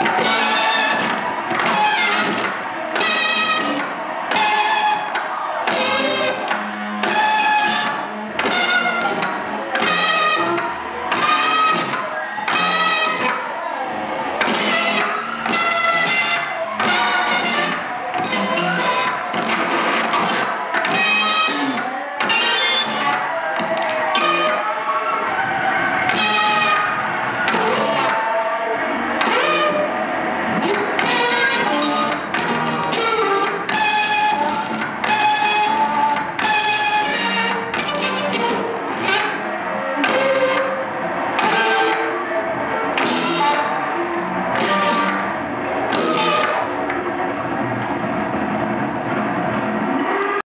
Yeah.